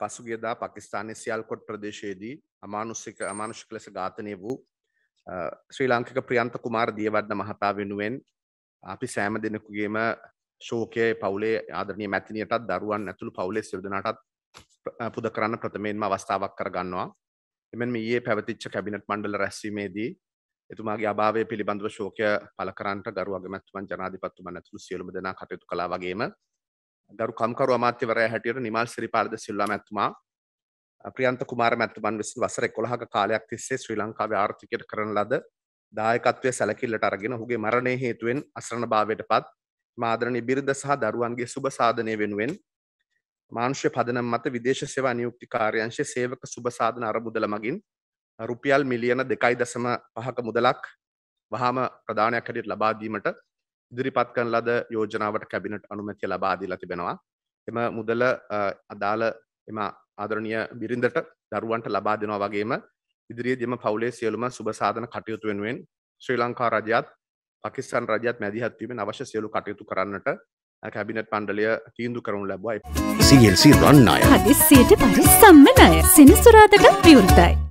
පසුගියදා පකිස්ානය සියල්කොට් ප්‍රදේශයේදී අමානුස්සික අමානුෂික ලෙස ඝාතනය වූ ශ්‍රී ලාංකික ප්‍රියන්ත කුමාර දියවඩන මහතා වෙනුවෙන් අපි සෑම දෙනෙකුගේම ශෝකය පවුලේ ආදරනය මැතිනියටත් දරුවන් ඇතුළු පවුලේ සිරදනටත් පුද කරන්න ප්‍රථමයෙන්ම අවස්ථාවක් කරගන්නවා. එමෙන් ඊයේ පැවතිච්ච කැබිනට් මණ්ඩල රැස්වීමේදී එතුමාගේ අභාවය පිළිබඳව ශෝකය පල කරන්නට ගරු අගමැත්තුමන් ජනාධිපත්තුමන් ඇතුළු සියලුම දෙනා කටයුතු කලා වගේම ගරු කම්කරු අමාත්‍යවරය හැටියට නිමල් සිරිපාලද සිල්ලා මැත්තුමා ප්‍රියන්ත කුමාර මැත්තුමන් විසින් වසර එකොළහක කාලයක් තිස්සේ ශ්‍රී ලංකාවේ ආර්ථිකයට කරන ලද දායකත්වය සැලකිල්ලට අරගෙන හුගේ මරණය හේතුවෙන් අසරණ භාවයට පත් මාදරණ බිරිද සහ දරුවන්ගේ සුභ සාධනය වෙනුවෙන් මාංශය පදනම් මත විදේශ සේවා නියුක්ති කාර්යංශය සේවක සුභ සාධන අරමුදල මගින් රුපියල් මිලියන දෙකයි දසම පහක මුදලක් වහාම ප්‍රධානයක් හැටියට ලබාදීමට ඉදිරිපත් කරන ලද යෝජනාවට කැබිනට් අනුමැතිය ලබා දීලා තිබෙනවා. එම මුදල අදාළ එම ආදරණීය බිරිඳට දරුවන්ට ලබා දෙනවා වගේම ඉදිරියේදීම පවුලේ සියලුම සුබ සාධන කටයුතු වෙනුවෙන් ශ්‍රී ලංකා රජයත් පාකිස්තාන් රජයත් මැදිහත් වීමෙන් අවශ්‍ය සියලු කටයුතු කරන්නට කැබිනට් මණ්ඩලය තීන්දුව කරනු ලැබුවා. CLC රන් ණය. හදිස්සියට පරිස්සම්ම ණය. සෙනසුරාදට විවෘතයි.